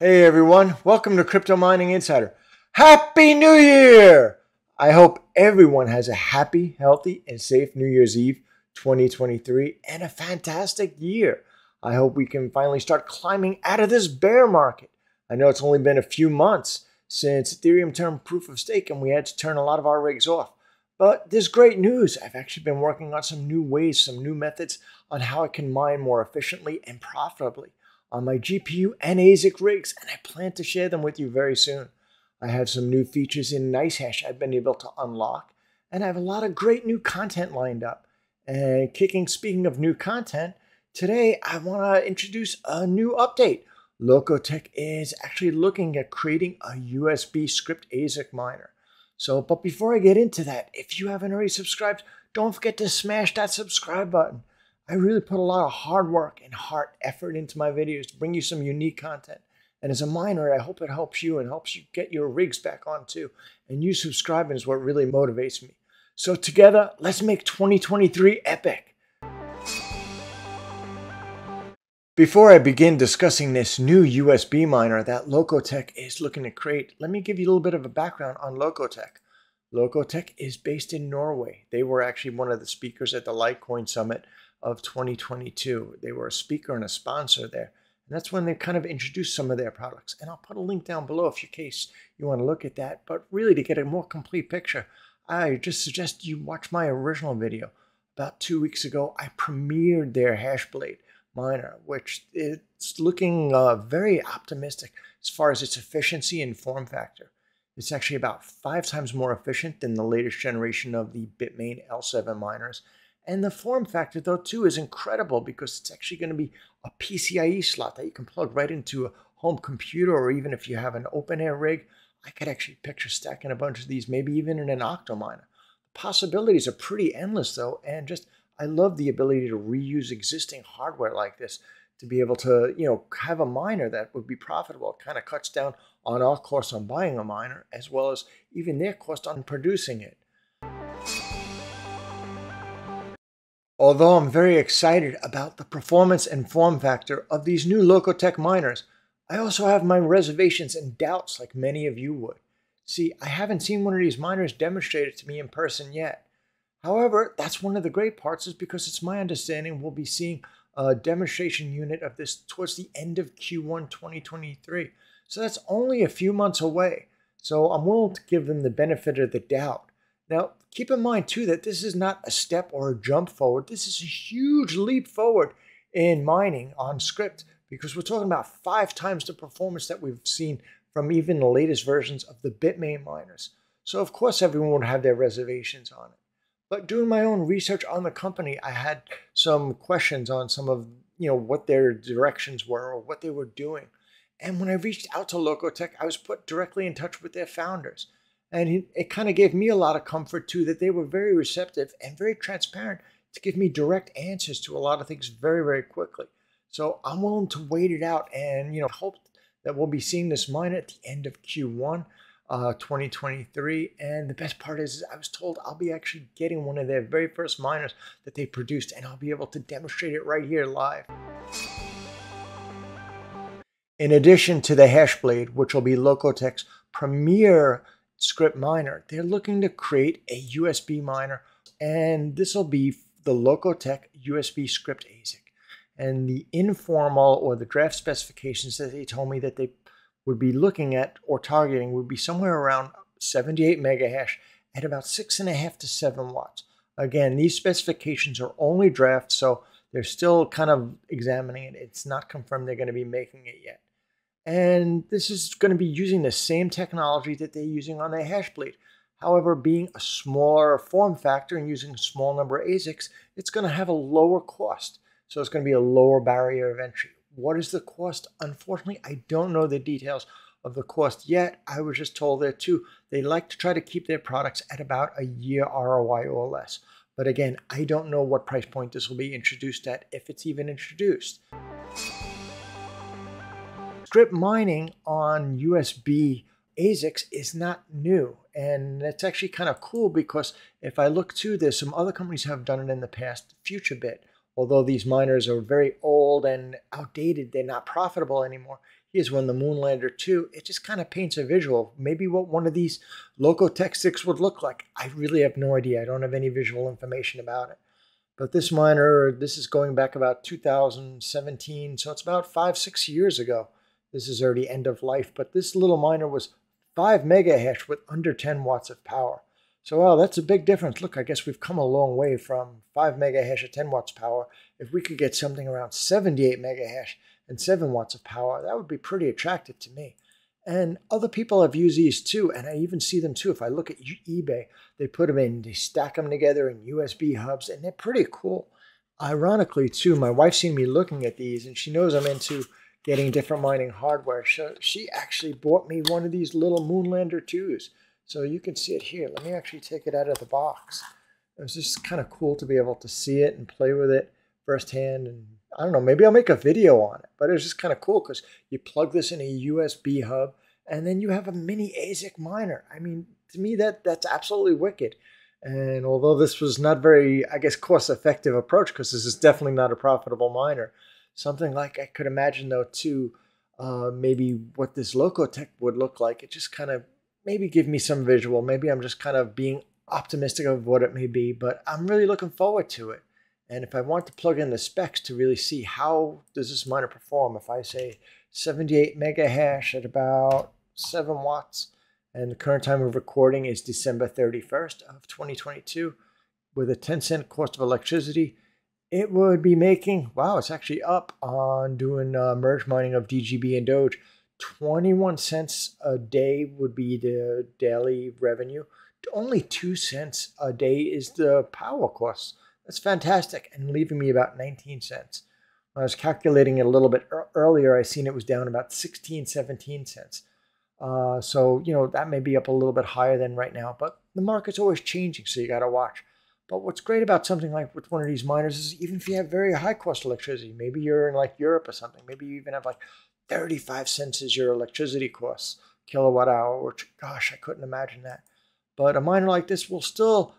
Hey everyone, welcome to Crypto Mining Insider. Happy New Year! I hope everyone has a happy, healthy, and safe New Year's Eve 2023 and a fantastic year. I hope we can finally start climbing out of this bear market. I know it's only been a few months since Ethereum turned proof of stake and we had to turn a lot of our rigs off. But there's great news. I've actually been working on some new ways, some new methods on how I can mine more efficiently and profitably on my GPU and ASIC rigs, and I plan to share them with you very soon. I have some new features in NiceHash I've been able to unlock, and I have a lot of great new content lined up. And kicking, speaking of new content, today I want to introduce a new update. Lokotech is actually looking at creating a USB Scrypt ASIC miner. So, but before I get into that, if you haven't already subscribed, don't forget to smash that subscribe button. I really put a lot of hard work and heart effort into my videos to bring you some unique content. And as a miner, I hope it helps you and helps you get your rigs back on too. And you subscribing is what really motivates me. So together, let's make 2023 epic. Before I begin discussing this new USB miner that Lokotech is looking to create, let me give you a little bit of a background on Lokotech. Lokotech is based in Norway. They were actually one of the speakers at the Litecoin Summit of 2022. They were a speaker and a sponsor there. And that's when they kind of introduced some of their products. And I'll put a link down below if you case you want to look at that. But really to get a more complete picture, I just suggest you watch my original video. About two weeks ago, I premiered their Hashblade miner, which it's looking uh, very optimistic as far as its efficiency and form factor. It's actually about five times more efficient than the latest generation of the Bitmain L7 miners and the form factor, though, too, is incredible because it's actually going to be a PCIe slot that you can plug right into a home computer, or even if you have an open air rig, I could actually picture stacking a bunch of these, maybe even in an Octominer. The possibilities are pretty endless, though, and just I love the ability to reuse existing hardware like this to be able to, you know, have a miner that would be profitable. It kind of cuts down on our cost on buying a miner, as well as even their cost on producing it. Although I'm very excited about the performance and form factor of these new Lokotech miners, I also have my reservations and doubts like many of you would. See, I haven't seen one of these miners demonstrated to me in person yet. However, that's one of the great parts is because it's my understanding we'll be seeing a demonstration unit of this towards the end of Q1 2023. So that's only a few months away. So I'm willing to give them the benefit of the doubt. Now, keep in mind too that this is not a step or a jump forward. This is a huge leap forward in mining on Scrypt because we're talking about five times the performance that we've seen from even the latest versions of the Bitmain miners. So of course everyone would have their reservations on it. But doing my own research on the company, I had some questions on some of you know what their directions were or what they were doing. And when I reached out to Lokotech, I was put directly in touch with their founders. And it kind of gave me a lot of comfort too that they were very receptive and very transparent to give me direct answers to a lot of things very, very quickly. So I'm willing to wait it out and you know hope that we'll be seeing this mine at the end of Q1 uh, 2023. And the best part is, is I was told I'll be actually getting one of their very first miners that they produced, and I'll be able to demonstrate it right here live. In addition to the Hashblade, which will be Lokotech's premier Scrypt miner. They're looking to create a USB miner, and this will be the Lokotech USB Scrypt ASIC. And the informal or the draft specifications that they told me that they would be looking at or targeting would be somewhere around 78 megahash at about six and a half to seven watts. Again, these specifications are only draft, so they're still kind of examining it. It's not confirmed they're going to be making it yet. And this is going to be using the same technology that they're using on their Hashblade. However, being a smaller form factor and using a small number of ASICs, it's going to have a lower cost. So it's going to be a lower barrier of entry. What is the cost? Unfortunately, I don't know the details of the cost yet. I was just told that too. They like to try to keep their products at about a year ROI or less. But again, I don't know what price point this will be introduced at, if it's even introduced. Scrypt mining on USB ASICs is not new. And it's actually kind of cool because if I look to this, some other companies have done it in the past. FutureBit, although these miners are very old and outdated, they're not profitable anymore. Here's one, the Moonlander 2. It just kind of paints a visual, maybe what one of these Lokotech sticks would look like. I really have no idea. I don't have any visual information about it. But this miner, this is going back about 2017, so it's about five, six years ago. This is already end of life, but this little miner was 5 megahash with under 10 watts of power. So, wow, that's a big difference. Look, I guess we've come a long way from 5 megahash at 10 watts power. If we could get something around 78 megahash and 7 watts of power, that would be pretty attractive to me. And other people have used these too, and I even see them too. If I look at eBay, they put them in, they stack them together in USB hubs, and they're pretty cool. Ironically, too, my wife's seen me looking at these, and she knows I'm into getting different mining hardware. So she actually bought me one of these little Moonlander 2s. So you can see it here. Let me actually take it out of the box. It was just kind of cool to be able to see it and play with it firsthand. And I don't know, maybe I'll make a video on it. But it was just kind of cool because you plug this in a USB hub and then you have a mini ASIC miner. I mean, to me, that that's absolutely wicked. And although this was not very, I guess, cost-effective approach, because this is definitely not a profitable miner, something like I could imagine though too, uh, maybe what this Lokotech would look like. It just kind of maybe give me some visual. Maybe I'm just kind of being optimistic of what it may be, but I'm really looking forward to it. And if I want to plug in the specs to really see how does this miner perform, if I say 78 mega hash at about 7 watts, and the current time of recording is December 31st of 2022, with a 10 cent cost of electricity, it would be making, wow, it's actually up on doing uh, merge mining of DGB and Doge, 21 cents a day would be the daily revenue. Only 2 cents a day is the power cost. That's fantastic and leaving me about 19 cents. When I was calculating it a little bit earlier, I seen it was down about 16, 17 cents. Uh, so, you know, that may be up a little bit higher than right now, but the market's always changing, so you got to watch. But what's great about something like with one of these miners is even if you have very high cost electricity, maybe you're in like Europe or something, maybe you even have like 35 cents is your electricity costs kilowatt hour, which, gosh, I couldn't imagine that. But a miner like this will still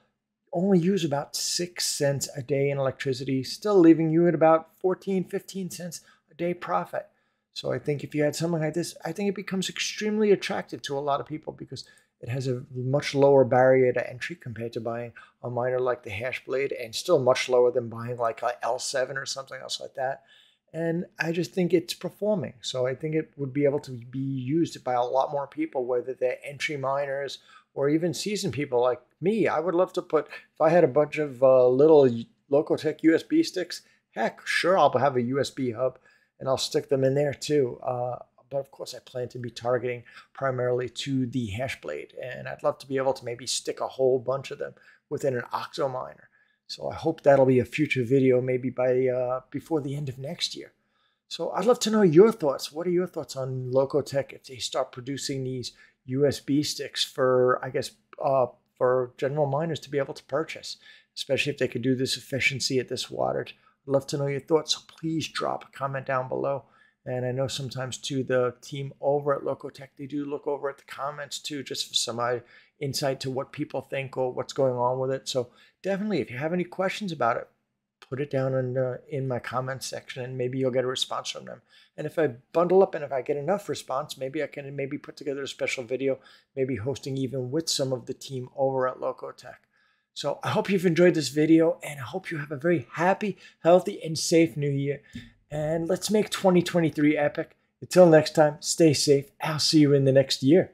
only use about 6 cents a day in electricity, still leaving you at about 14, 15 cents a day profit. So I think if you had something like this, I think it becomes extremely attractive to a lot of people because it has a much lower barrier to entry compared to buying a miner like the Hashblade and still much lower than buying like a L7 or something else like that and I just think it's performing. So I think it would be able to be used by a lot more people, whether they're entry miners or even seasoned people like me. I would love to put, if I had a bunch of uh, little Lokotech USB sticks, heck, sure, I'll have a USB hub and I'll stick them in there too. Uh, but of course, I plan to be targeting primarily to the Hashblade, and I'd love to be able to maybe stick a whole bunch of them within an Octo miner. So I hope that'll be a future video, maybe by uh, before the end of next year. So I'd love to know your thoughts. What are your thoughts on Lokotech if they start producing these USB sticks for, I guess, uh, for general miners to be able to purchase, especially if they could do this efficiency at this wattage. I'd love to know your thoughts. So please drop a comment down below. And I know sometimes too, the team over at Lokotech, they do look over at the comments too, just for some insight to what people think or what's going on with it. So definitely, if you have any questions about it, put it down in, uh, in my comments section and maybe you'll get a response from them. And if I bundle up and if I get enough response, maybe I can maybe put together a special video, maybe hosting even with some of the team over at Lokotech. So I hope you've enjoyed this video and I hope you have a very happy, healthy, and safe new year. And let's make 2023 epic. Until next time, stay safe. I'll see you in the next year.